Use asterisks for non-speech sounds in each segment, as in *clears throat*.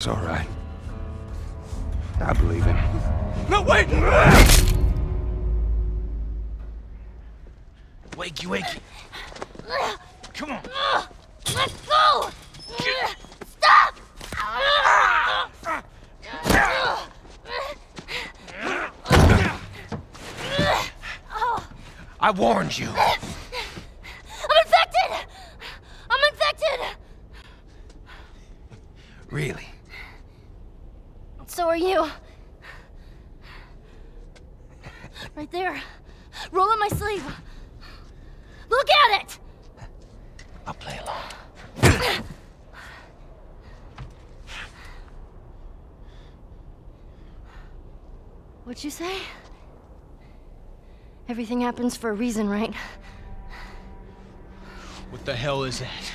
It's all right. I believe him. No, wait! Wakey, wakey. Come on. Let's go! Stop! I warned you. I'm infected! I'm infected! Really? So are you. Right there. Roll up my sleeve. Look at it! I'll play along. What'd you say? Everything happens for a reason, right? What the hell is that?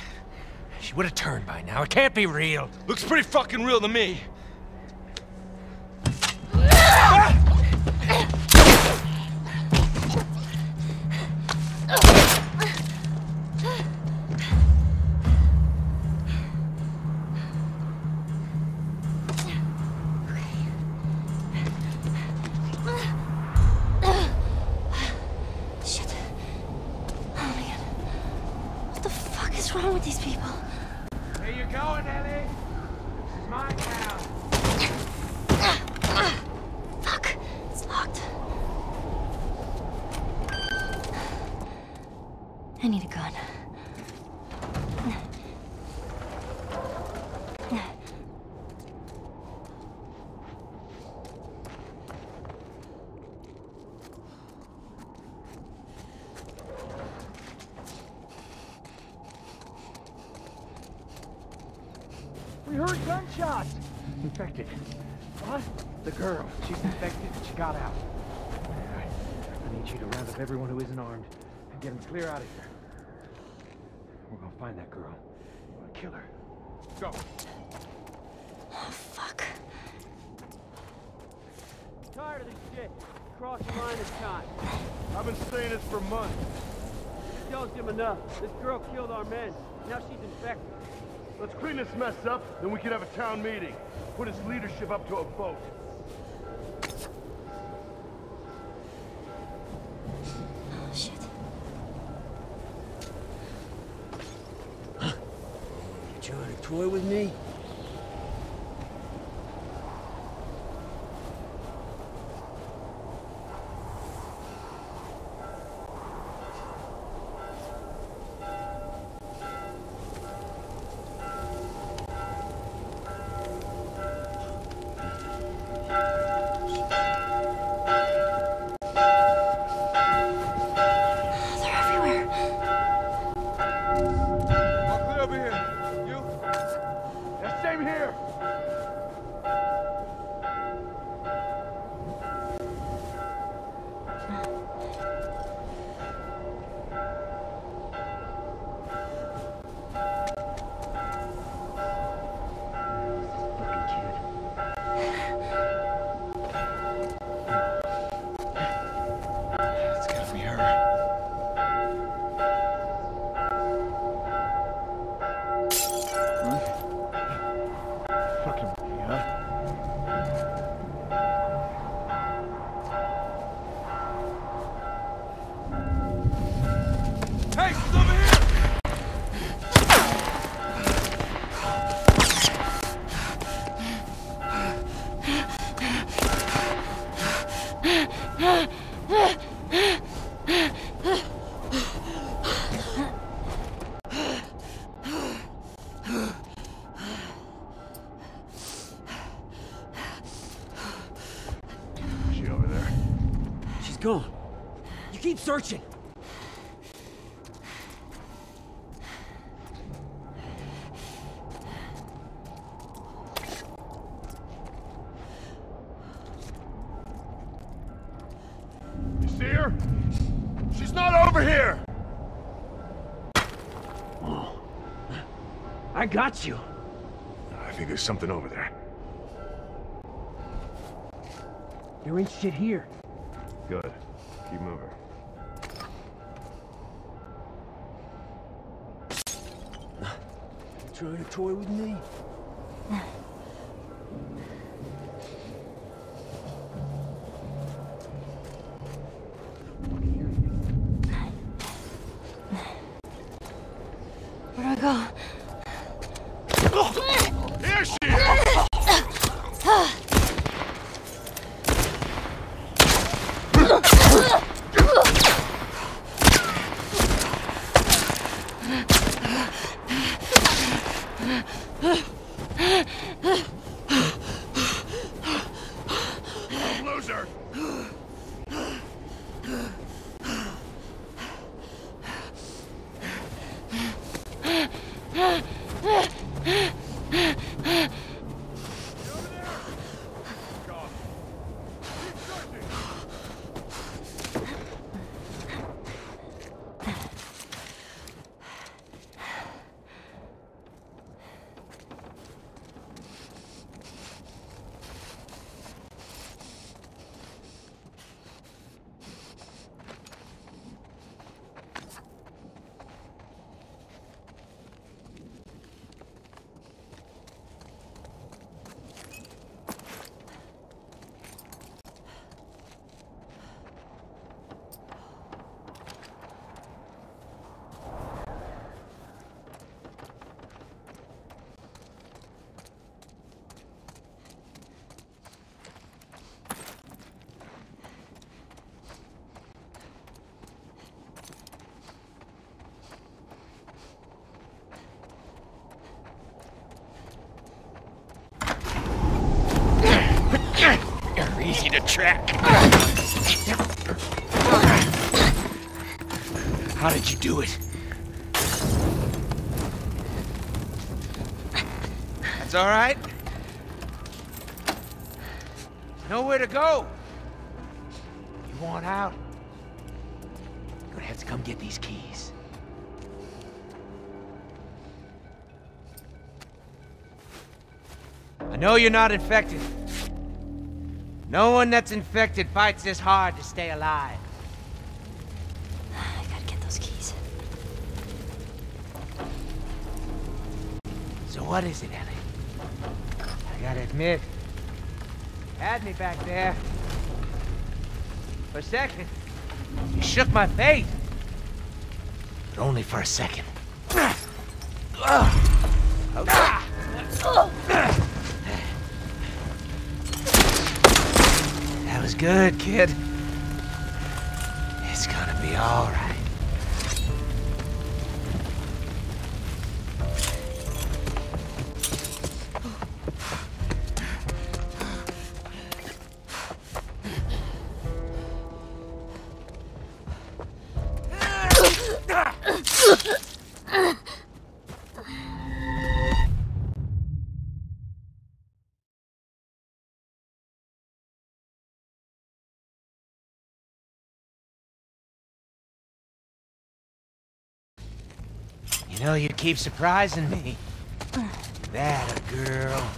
She would have turned by now. It can't be real. Looks pretty fucking real to me. Need you to round up everyone who isn't armed and get them clear out of here. We're gonna find that girl. We're gonna kill her. Go. Oh, fuck. Tired of this shit. Cross the line this time. I've been saying this for months. Tells him enough. This girl killed our men. Now she's infected. Let's clean this mess up, then we can have a town meeting. Put his leadership up to a vote. Toy with me? You see her? She's not over here! Oh. I got you! I think there's something over there. There ain't shit here. Good. Keep moving. You trying to toy with me? *laughs* easy to track. How did you do it? That's all right. Nowhere to go. You want out? You're gonna have to come get these keys. I know you're not infected. No one that's infected fights this hard to stay alive. I gotta get those keys. So what is it, Ellie? I gotta admit, had me back there. For a second, you shook my faith. But only for a second. Ah! Ah! Was good, kid. It's gonna be all know, you keep surprising me. That a girl.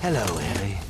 Hello, Ellie.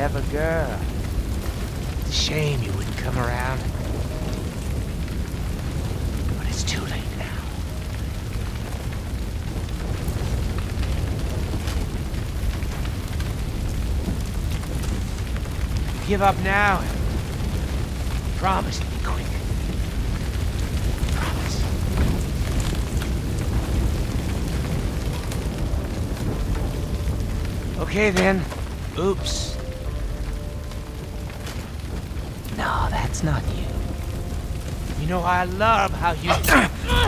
What a girl. It's a shame you wouldn't come around. But it's too late now. Give up now. Promise be quick. Promise. Okay then. Oops. That's not you. You know I love how you. *clears throat*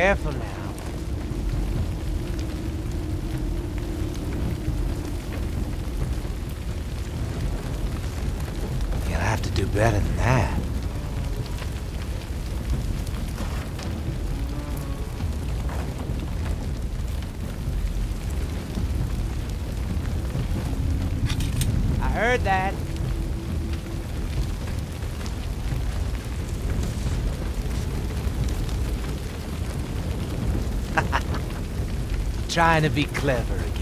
Careful now. You'll have to do better than that. I heard that. Trying to be clever again.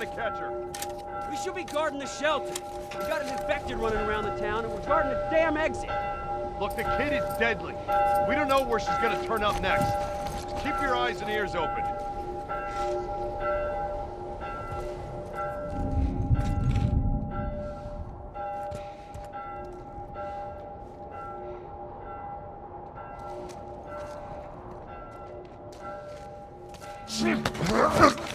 Gotta catch her. We should be guarding the shelter. We got an infected running around the town, and we're guarding the damn exit. Look, the kid is deadly. We don't know where she's gonna turn up next. Just keep your eyes and ears open. Man *laughs*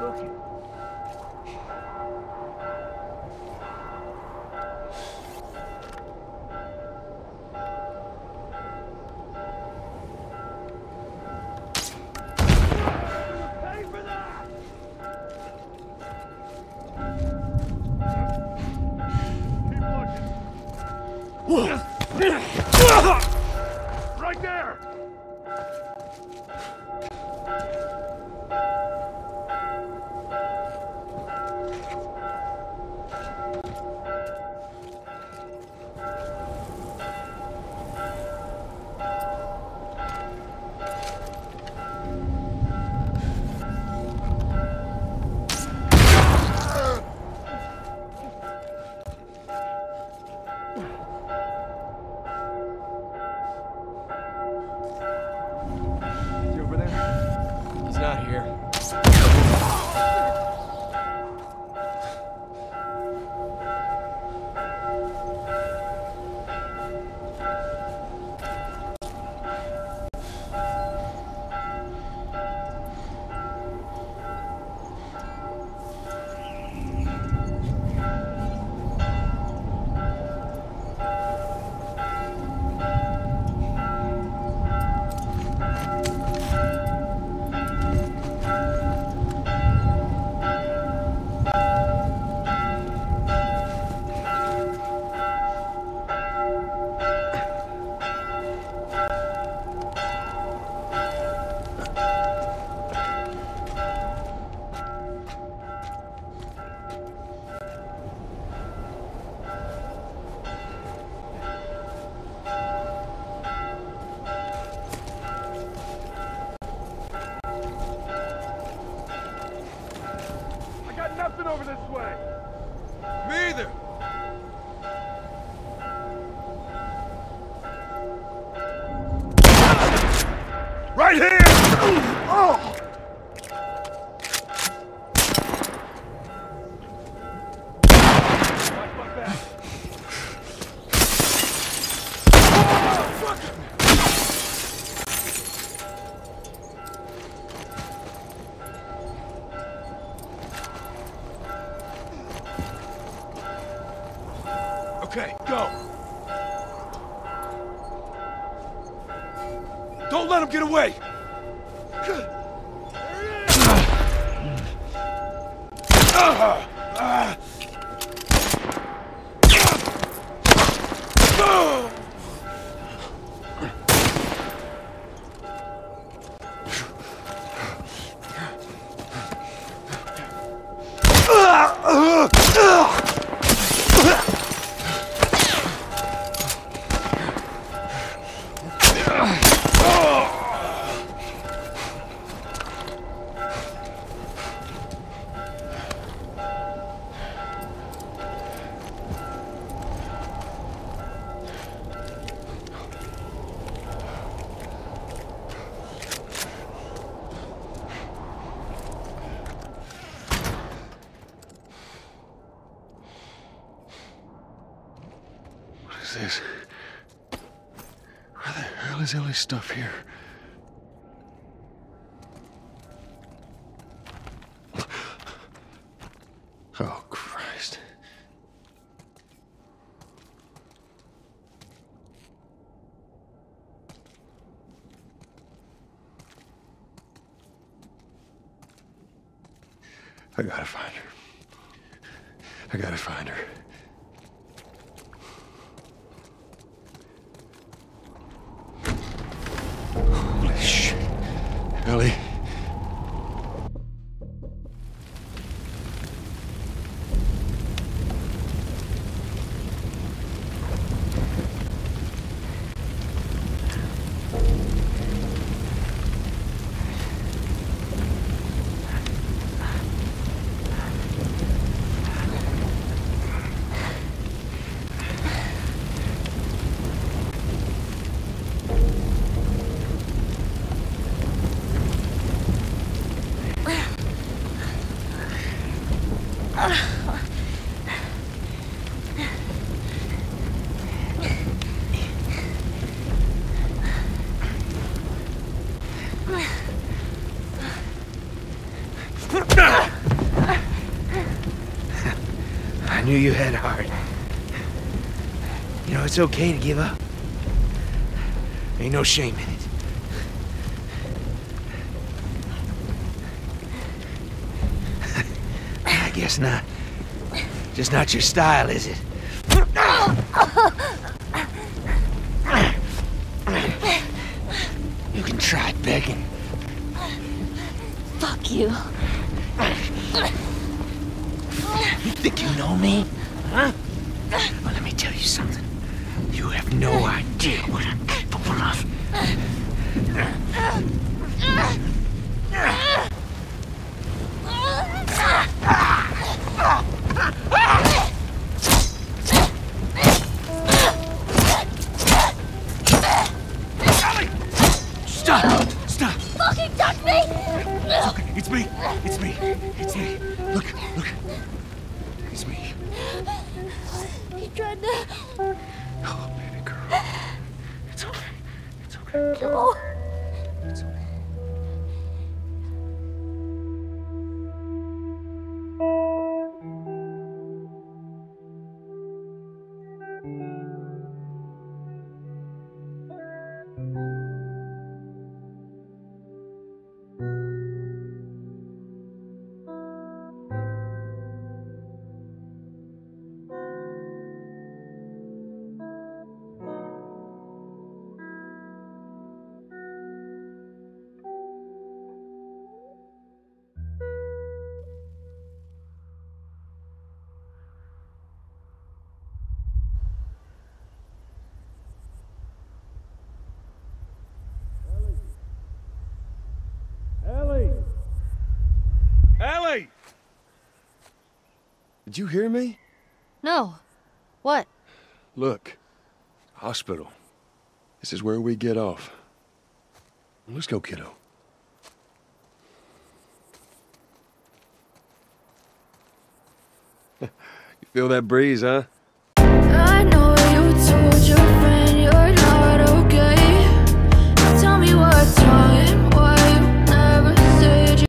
Keep Oh! Ellie's stuff here? Oh, Christ. I gotta find her. I gotta find her. Ellie. Knew you had heart. You know, it's okay to give up. Ain't no shame in it. *laughs* I guess not. Just not your style, is it? You can try begging. Fuck you. You think you know me? Huh? Well, let me tell you something. You have no idea what I'm capable of. Stop! Stop! Fucking touch me! It's me! It's me! It's me! Look! Look! It's me. He tried to. Oh, baby girl. It's okay. It's okay. No. Did you hear me? No. What? Look. Hospital. This is where we get off. Let's go, kiddo. *laughs* you feel that breeze, huh?